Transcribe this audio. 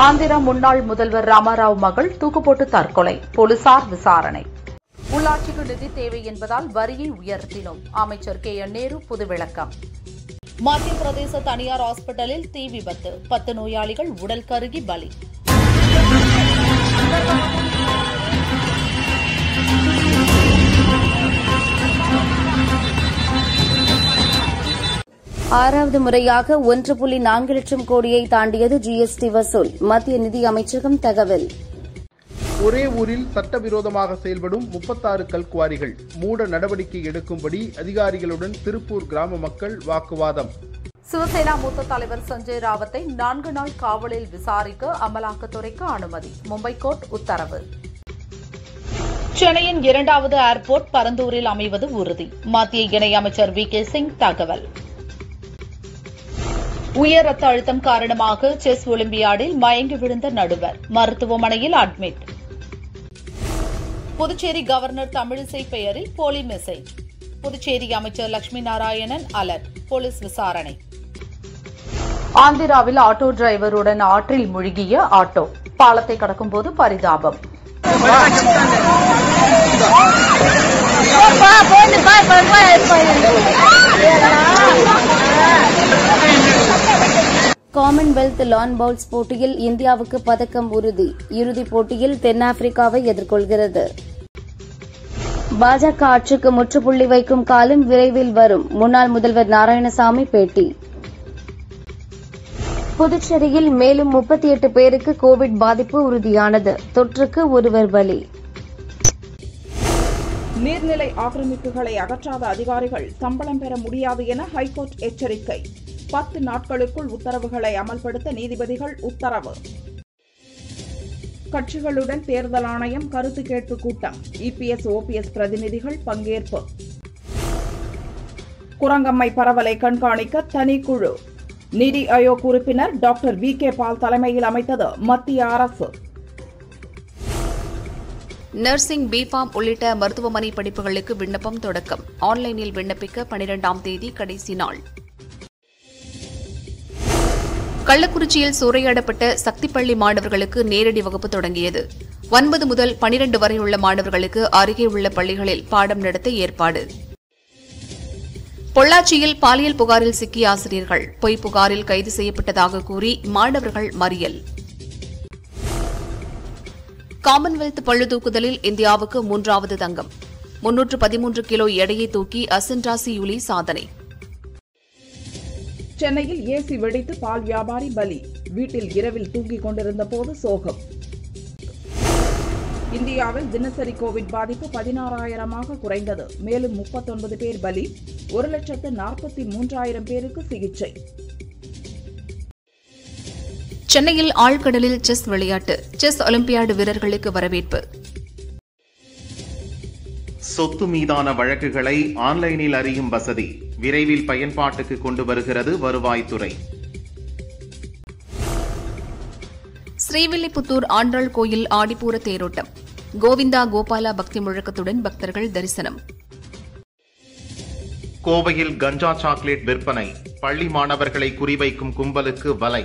ஆந்திர முன்னாள் முதல்வர் ராமாராவ் மகள் தூக்குப்போட்டு தற்கொலை போலீசார் விசாரணை. உள்ளாட்சிக்கு நிதி தேவை என்பதால் வரியை உயர்த்தினோம். அமைச்சர் கே. என். நேரு புது விளக்கம் மத்திய பிரதேச தனியார் ஹாஸ்பிட்டலில் தீ விபத்து. பத்து நோயாளிகள் உடல் கருகி பலி. ஆறாவது முறையாக ஒன்று புள்ளி நான்கு லட்சம் கோடியை தாண்டியது ஜிஎஸ்டி வசூல். மத்திய நிதி அமைச்சகம் தகவல். ஒரே ஊரில் சட்டவிரோதமாக செயல்படும் முப்பத்தாறு கல்குவாரிகள் மூட நடவடிக்கை எடுக்கும்படி அதிகாரிகளுடன் திருப்பூர் கிராம மக்கள் வாக்குவாதம். சிவசேனா மூத்த தலைவர் சஞ்சய் ராவத்தை நான்கு நாள் காவலில் விசாரிக்க அமலாக்கத்துறைக்கு அனுமதி. மும்பை கோர்ட் உத்தரவு. சென்னையின் இரண்டாவது ஏர்போர்ட் பரந்தூரில் அமைவது உறுதி. மத்திய இணையமைச்சர் வி கே சிங் தகவல். உயர் ரத்த அழுத்தம் காரணமாக செஸ் ஒலிம்பியாடில் மயங்கி விழுந்த நடுவர். மருத்துவமனையில் அட்மிட் புதுச்சேரி கவர்னர் தமிழிசை பெயரில் போலி மெசேஜ் புதுச்சேரி அமைச்சர் லட்சுமி நாராயணன் அலர்ட் போலீஸ் விசாரணை. ஆந்திராவில் ஆட்டோ டிரைவருடன் ஆற்றில் மூழ்கிய ஆட்டோ பாலத்தை கடக்கும்போது பரிதாபம். காமன்வெல்த் லான் பவுல்ஸ் போட்டியில் இந்தியாவுக்கு பதக்கம் உறுதி. இறுதிப் போட்டியில் தென்னாப்பிரிக்காவை எதிர்கொள்கிறது. பாஜக ஆட்சிக்கு முற்றுப்புள்ளி வைக்கும் காலம் விரைவில் வரும். முன்னாள் முதல்வர் நாராயணசாமி பேட்டி. புதுச்சேரியில் மேலும் முப்பத்தி எட்டு பேருக்கு கோவிட் பாதிப்பு உறுதியானது. தொற்றுக்கு ஒருவர் பலி. நீர்நிலை ஆக்கிரமிப்புகளை அகற்றாத அதிகாரிகள் சம்பளம் பெற முடியாது என ஹைகோர்ட் எச்சரிக்கை. பத்து நாட்களுக்குள் உத்தரவுகளை அமல்படுத்த நீதிபதிகள் உத்தரவு. கட்சிகளுடன் தேர்தல் ஆணையம் கருத்து கேட்பு கூட்டம். இபிஎஸ் ஓபிஎஸ் பிரதிநிதிகள் பங்கேற்பு. குரங்கம்மை பரவலை கண்காணிக்க தனிக்குழு நிதி ஆயோக் உறுப்பினர் டாக்டர் வி கே பால் தலைமையில் அமைத்தது மத்திய அரசு. நர்சிங் பிஃபார்ம் உள்ளிட்ட மருத்துவமனை படிப்புகளுக்கு விண்ணப்பம் தொடக்கம். ஆன்லைனில் விண்ணப்பிக்க பனிரெண்டாம் தேதி கடைசி நாள். கள்ளக்குறிச்சியில் சூறையாடப்பட்ட சக்திப்பள்ளி மாணவர்களுக்கு நேரடி வகுப்பு தொடங்கியது. ஒன்பது முதல் பனிரண்டு வரை உள்ள மாணவர்களுக்கு அருகே உள்ள பள்ளிகளில் பாடம் நடத்த ஏற்பாடு. பொள்ளாச்சியில் பாலியல் புகாரில் சிக்கிய ஆசிரியர்கள் பொய் புகாரில் கைது செய்யப்பட்டதாக கூறி மாணவர்கள் மறியல். காமன்வெல்த் பழுதூக்குதலில் இந்தியாவுக்கு மூன்றாவது தங்கம். முன்னூற்று பதிமூன்று கிலோ எடையை தூக்கி அசன்ராசி யுலி சாதனை. சென்னையில் ஏசி வெடித்து பால் வியாபாரி பலி. வீட்டில் இரவில் தூங்கிக் கொண்டிருந்த போது சோகம். இந்தியாவில் தினசரி கோவிட் பாதிப்பு பதினாறாயிரமாக குறைந்தது. மேலும் முப்பத்தொன்பது பேர் பலி ஒரு லட்சத்து நாற்பத்தி மூன்றாயிரம் பேருக்கு சிகிச்சை. சென்னையில் ஆழ்கடலில் செஸ் விளையாட்டு செஸ் ஒலிம்பியாடு வீரர்களுக்கு வரவேற்பு. சொத்து மீதான வழக்குகளை ஆன்லைனில் அறியும் வசதி. விரைவில் பயன்பாட்டுக்கு கொண்டு வருகிறது வருவாய்த்துறை. ஸ்ரீவில்லிபுத்தூர் ஆண்டாள் கோயில் ஆடிப்பூர தேரோட்டம். கோவிந்தா கோபாலா பக்தி முழக்கத்துடன் பக்தர்கள் தரிசனம். கோவையில் கஞ்சா சாக்லேட் விற்பனை. பள்ளி மாணவர்களை குறிவைக்கும் கும்பலுக்கு வலை.